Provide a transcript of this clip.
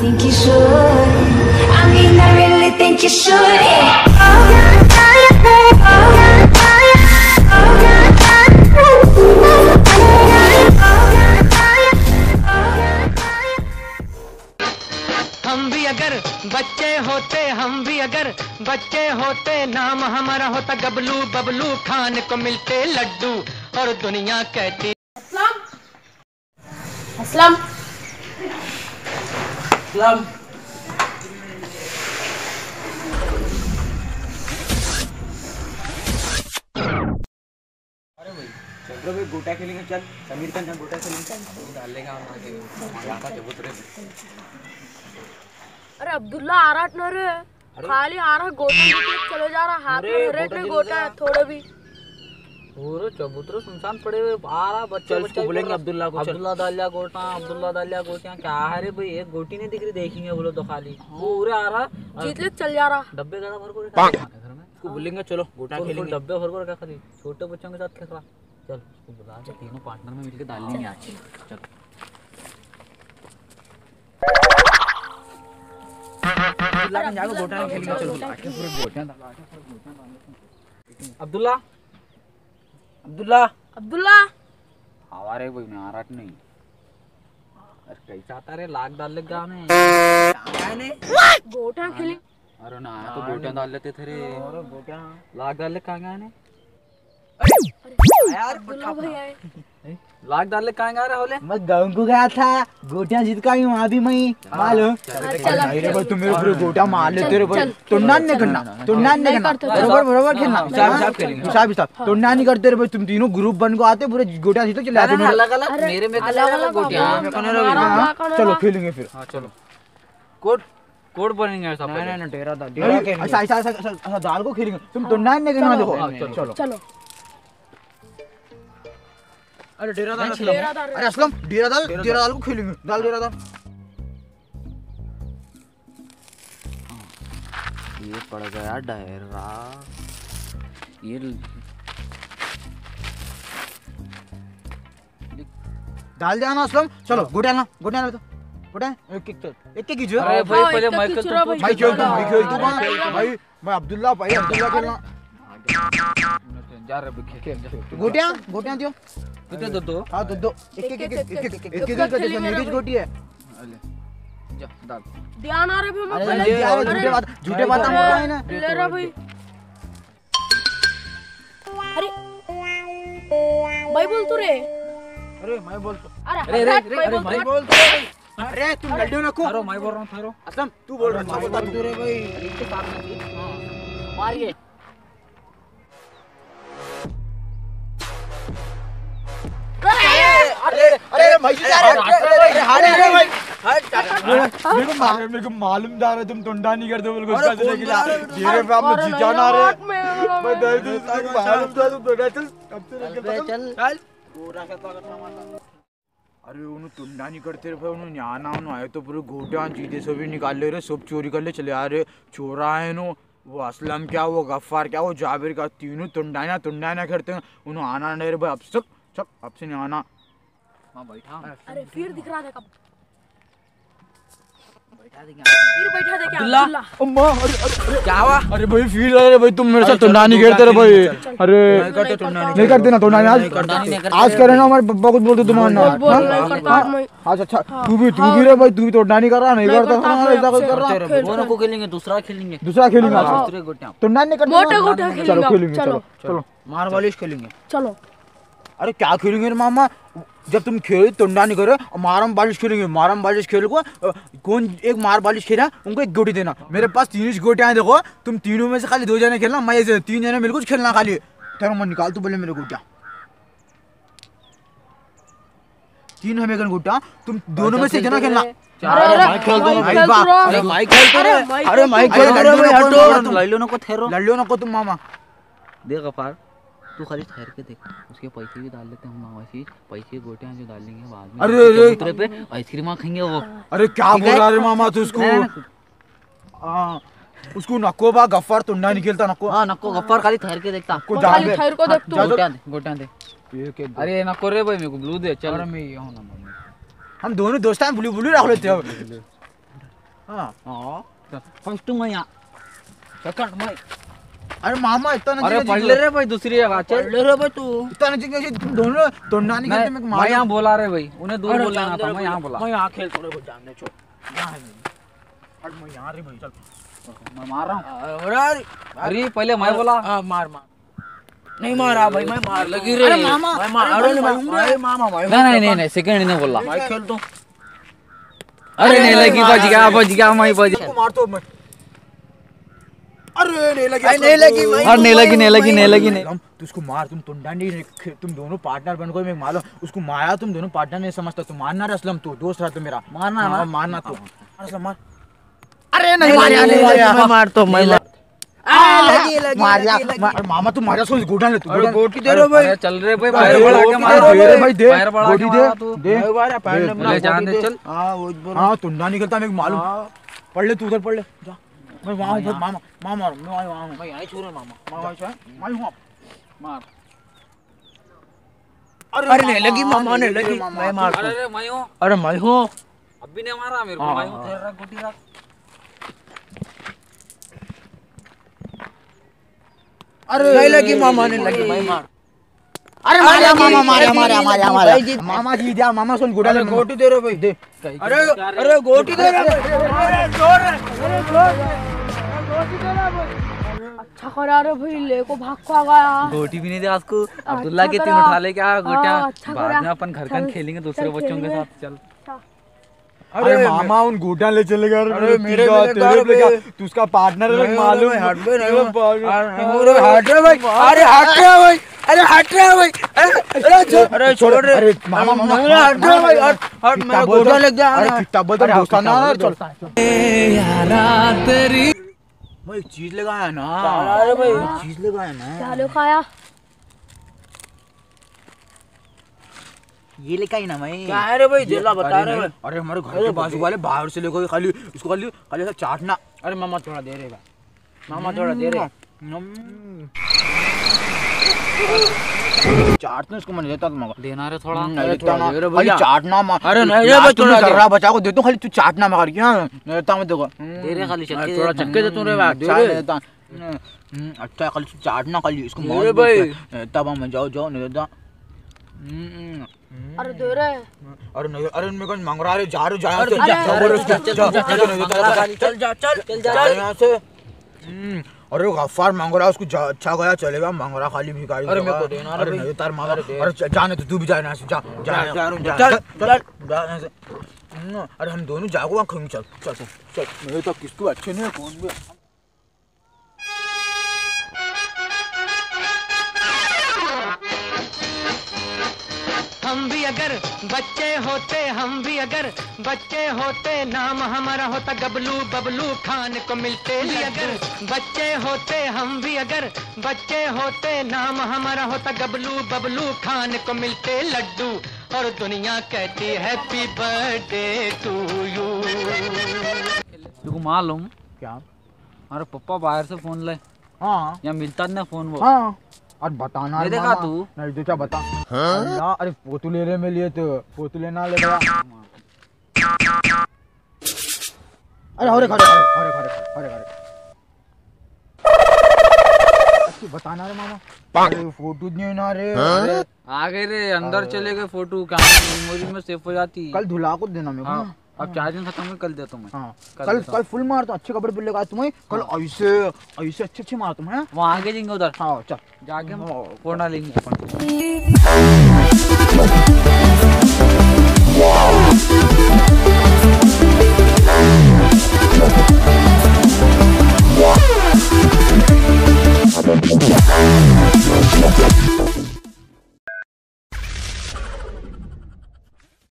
think you should. I mean, I really think you should. Yeah. Oh, oh, yeah. Oh, oh. Oh, oh. Oh, oh. Oh, oh, अगर बच्चे होते हम भी अगर बच्चे होते नाम हमारा होता गबलू बबलू खान को मिलते लड्डू और दुनिया कहती असलम असलम चल रहे भाई गोटा खेलेंगे चल। समीर का ना गोटा खेलेंगे चल। डालेगा हम आगे यहाँ का चबूतरे पे अरे अब्दुल्ला आ रहा ना रे खाली आ रहा गोटा चले जा रहा हाथ में। गोटा है। थोड़े भी। पूरे चबूतरे सुनसान पड़े हुए आ रहा बच्चे चल, बोलेंगे अब्दुल्ला को, अब्दुल्ला दालिया गोटा अब्दुल्ला दालिया गोटियाँ क्या है रे भाई? एक गोटी नहीं दिख रही देखेंगे बोलो तो खाली। पूरे आ रहा जीत ले चल जा रहा। डब्बे गड़ा भर को है बोलेंगे चलो गोटा खेलेंगे। डब्बे भर को रखा खाली। छोटे बच्चों के साथ खेल रहा। चल उसको बुला के तीनों पार्टनर में मिलके डाल लेंगे आज। चल। अब्दुल्ला अब्दुल्ला। अब्दुल्ला। हमारे आवा रे भाई मैं आ नहीं। अरे कैसा आता रे लाग डाल ले गाँव में गोटा खेले। अरे ना तो गोटा डाल लेते थे रे। गोटियाँ। लाग डाल ले कहाँ गए ने अब्दुल्ला भाई आए। लाग डाल ले कहाँ गए रे होले? मैं गाँव को गया था। गोटियाँ जीत का ही वहाँ भी मैं मालूम चल नहीं रे भाई तुम मेरे पूरे गोटा मार लेते रे भाई। तोड़ना नहीं करना तोड़ना नहीं करना। करते, बरोबर बरोबर खेलना। हिसाब- हिसाब तोड़ना नहीं करते रे भाई तुम तीनों ग्रुप बन को आते पूरे गोटा जीतो चले आते। मेरे- अलग अलग मेरे में अलग अलग गोटियाँ हाँ, चलो खेलेंगे फिर। हाँ चलो। कोड कोड बनेंगे सब नहीं नहीं डेरा था डेरा ऐसा ऐसा ऐसा ऐसा- ऐसा दाल को खेलेंगे। तुम तोड़ना नहीं करना देखो। हाँ, चलो। चलो। चलो। अरे डेरा दाल डेरा दाल। अरे असलम डेरा दाल डेरा दाल। को खेलेंगे। दाल डेरा दाल। ये पड़ गया डहरा ये दाल जाना असलम। चलो गोटा ना गोटा ना गोटा? एक एक एक एक कीजिए अरे हाँ, भाई पहले माइकल तुम भाई। खेल तू भाई खेल तू भाई। मैं अब्दुल्ला भाई अब्दुल्ला खेलना। जा रे खेल गोटियाँ गोटियाँ दियो। कितने दो दो हाँ दो दो एक एक एक एक एक एक एक एक एक गोटी है ले जा डाल ध्यान आ रे भी मत अरे झूठे बात झूठे बात मत है ना ले रे भाई अरे भाई बोल तू रे अरे मैं बोल तो अरे अरे अरे भाई बोल तो अरे तू लड्डू ना को अरे मैं बोल रहा हूँ थारो असलम तू बोल रहा है बोल तू रे भाई अरे इससे काम नहीं हाँ मारिए मेरे को मालूम मेरे को मालूम था तुम टुंडा नहीं करते बोल उसका चले गिरा धीरे पे आप अरे जीता नहीं, ना रे हाथ में मेरा मैं में। दर्द से मालूम था तुम टुंडा चल अब से निकल चल। अरे उन्हें टुंडा नहीं करते रे भाई उन्हें न्याना उन्हें आए तो पूरे चीज़ें सब ही निकाल ले रहे सब चोरी कर ले चले आ रहे चोरा है नो वो असलम क्या वो गफ्फार क्या वो जाबिर का तीनों टुंडाना टुंडाना करते हैं। उन्हें आना नहीं रे भाई अब सब सब अब से नहीं आना। वहाँ बैठा अरे फिर दिख रहा था कब? बैठा देंगे फिर बैठा था क्या? अब्दुल्ला। अम्मा अरे अरे क्या हुआ? अरे भाई फील है भाई तुम मेरे साथ टुंडा नहीं करते रे भाई। अरे नहीं करते ना टुंडा आज आज करे ना हमारे पप्पा कुछ बोलते करता आज अच्छा तू भी तू भी रे भाई तू भी टुंडा नहीं कर रहा नहीं करता करता, ऐसा कुछ कर रहा दोनों को खेलेंगे दूसरा खेलेंगे। दूसरा खेलेंगे? टुंडा नहीं करते चलो खेलेंगे चलो चलो चलो। मार वालिश खेलेंगे। चलो। अरे क्या खेलेंगे रे मामा? जब तुम खेल टुंडा नहीं करे। मारम बालिश खेलेंगे मारम बालिश खेल को। कौन एक मार बालिश खेला उनको एक गोटी देना। मेरे पास तीन गोटियाँ हैं देखो। तुम तीनों में से खाली दो जने खेलना मैं ऐसे तीन जने मिलकर खेलना खाली। तेरा मन निकाल तू बोले मेरे गोटियाँ। तीन है मेरे गोटियाँ। तुम दोनों में से एक जना खेलना। अरे अरे मैं खेल। तू। अरे भाई खेल तो अरे रे। भाई अरे मैं खेल तू हटो लड़ लो ना को ठहरो लड़ियो ना को तुम मामा। देख गफार तू खाली ठहर के देख उसके पैसे भी डाल लेते हैं हम वैसे पैसे गोटियाँ जो डाल लेंगे बाद में। अरे, अरे। चबूतरे पे आइसक्रीम खाएँगे वो। अरे क्या बोल रहा है मामा तू उसको हाँ, उसको नको बा गफ्फार टुंडा नहीं खेलता नको हाँ नको गफ्फार खाली ठहर के देखता। को जा खाली ठहर को देख तू। जा- दे गोटियाँ दे। ये के दो। अरे नको रे भाई मेरे को ब्लू दे चल। अरे मैं ये हूँ ना हम दोनों दोस्त हैं बुली बुली रख लेते हैं। हाँ। हाँ फ़र्स्ट मैं यहाँ। सेकंड मैं अरे मामा इतना अरे पढ़ ले रे भाई दूसरी जगह चल। ले रे भाई तू। इतना नजीक कैसे? तुम दोनों तोंडा नहीं खेलते मैं मैं यहाँ बोला रे भाई उन्हें दूर बोल लेना था मैं यहाँ बोला। मैं यहाँ खेल थोड़े बहुत जान दे छोड़ यहाँ है हट मैं यहाँ रे भाई चल। मैं मार रहा हूँ। अरे अरे पहले मैं बोला। हाँ मार मार। नहीं मारा भाई मैं मार लगी रे। अरे मामा मैं मार अरे अरे मामा मैं नहीं नहीं नहीं सेकंड नहीं बोला। मैं खेल दूँ। अरे नहीं लगी बच गया बच गया मैं बच मार तो मैं अरे नहीं लगी नहीं लगी और नहीं लगी नहीं लगी नहीं लगी नहीं। तू उसको मार तुम नहीं खे- तुम दोनों पार्टनर बन गए मैं मालूम उसको मारा तुम दोनों पार्टनर नहीं समझता तू मारना असलम तू दोस्त रहा तू मेरा। मारना ना? हाँ, मारना तू। मार असलम मार। अरे नहीं मारा नहीं मारा मार तो मैं लगी लगी मारिया मामा तू मारा सो गोटा ले तू गोटी दे रे भाई। चल रे भाई के मार। दे रे भाई, दे। गोटी दे। तू। दे। ले जान दे। चल। हाँ तुंडा निकलता को मालूम। पढ़ ले तू उधर पढ़ ले। जा। मैं वहाँ हूँ मामा मामा मैं वहाँ वहाँ हूँ मैं यहाँ छू रहा मामा मामा छू मैं हूँ मार अरे अरे नहीं लगी मामा ने लगी मैं मार अरे रे मैं हूँ अरे मैं हूँ अभी नहीं मारा मेरे को मैं हूँ तेरा गोटी रख अरे नहीं लगी मामा ने लगी मैं मार अरे मारा मामा मारा मारा मारा मारा मामा जी दिया मामा सुन ले गोटी दे रे भाई दे अरे अरे गोटी दे रे अरे ज़ोर अरे ज़ोर अच्छा करा रे भाई ले को भाग को आ गया। गोटी भी नहीं दे उसको अब्दुल्ला के तीन उठा ले क्या गोटियाँ? हाँ, अच्छा बाद में अपन घर कन खेलेंगे दूसरे बच्चों के साथ चल। अरे मामा उन गोटा ले चले गए। अरे मेरे तेरे पे क्या? तू उसका पार्टनर है मालूम हट बे नहीं अरे हट रे भाई अरे हट रे भाई। अरे हट रे भाई। अरे अरे छोड़। रे। अरे मामा मामा हट रे भाई। हट हट मैं गोटा ले गया अरे कितना बदल दोस्ताना चल यारा तेरी मैं एक चीज़ लगाया ना। अरे भाई। एक चीज़ लगाया ना। क्या लो खाया। ये लेकर आई ना मैं। क्या है रे भाई? जेला बता रहे भाई अरे हमारे घर के बाजू वाले बाहर से लेकर खाली इसको खाली खाली ऐसा चाटना। अरे मामा थोड़ा दे रे मामा थोड़ा दे रे चाटना इसको मैं देता तुम्हारा देना रे थोड़ा नहीं देता ना खाली चाटना मा अरे नहीं रे बच्चों कर रहा बच्चा को देता हूँ खाली तू चाटना मगर क्या देता मैं देखो दे रे खाली चक्के थोड़ा चक्के दे तू रे अच्छा है देता हम्म, अच्छा है, खाली तू चाटना खाली इसको मार भाई तब मैं जाओ जाओ नहीं देता हम्म, अरे दे रे अरे नहीं अरे मेरे को मांग रहा है जा रहे जा अरे, जा, जा, अरे, जा, चल जा चल चल जा यहाँ से हम्म, अरे गफ्फार मांग रहा है उसको अच्छा गया चलेगा मांग रहा खाली भिखारी अरे मेरे को देना अरे नहीं तार मांग अरे जाने तो तू भी जाना जा जा जा चल चल अरे हम दोनों जागो वहाँ कहीं चल चल चल। मेरे तो किसको अच्छे नहीं कौन भी? बच्चे होते हम भी अगर बच्चे होते नाम हमारा होता गबलू बबलू खान को मिलते भी अगर बच्चे होते हम भी अगर बच्चे होते नाम हमारा होता गबलू बबलू खान को मिलते लड्डू। और दुनिया कहती हैप्पी बर्थडे टू यू तुमको मालूम? क्या? अरे पप्पा बाहर से फ़ोन ले हाँ। यहाँ मिलता नहीं फ़ोन वो। हाँ। और बताना नहीं रे देखा तू? नहीं देखा बता? अल्लाह, अरे फ़ोटो ले रहे में लिए तो। फ़ोटो लेना ले गया। अरे हरे खरे हरे हरे हरे हरे अच्छी बताना रे मामा। अरे फ़ोटो नहीं ना रे। अरे, आ गए रे अंदर चले गए फ़ोटो कहाँ मेमोरी में सेव हो जाती। कल धुला को देना मेरे को हाँ। ना। चार दिन खत्म है कल देता हूँ मैं। हाँ। कल कल कल फुल मार तो अच्छे कपड़े पहन लेगा तुम्हें। कल ऐसे ऐसे अच्छे अच्छे मार तुम हैं। वहाँ आगे जाएँगे उधर। हाँ चल। जाके हम हाँ। लेंगे। अपन